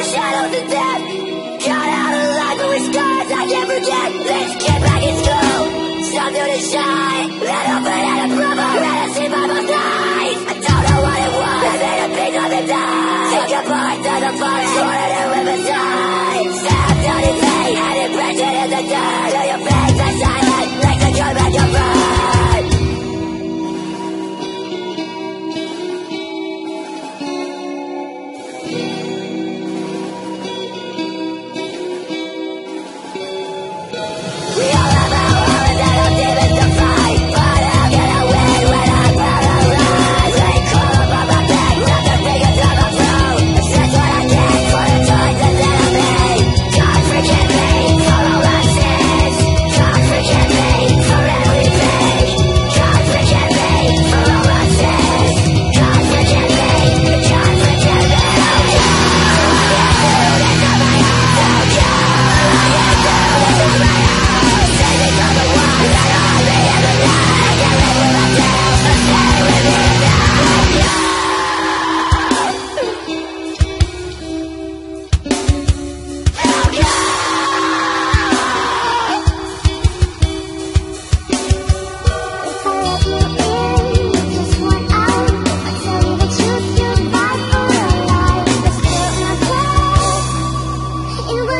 the shadows and death. Got out alive, but with scars I can't forget. Let's get back in school, something to shine. Let open and a brother, let us see by my eyes. I don't know what it was, I made a big on the die. Took apart to the forest, wanted to live inside. Stabbed on his face, and imprinted in the dirt. Till your face is silent, like the drum at your burn. you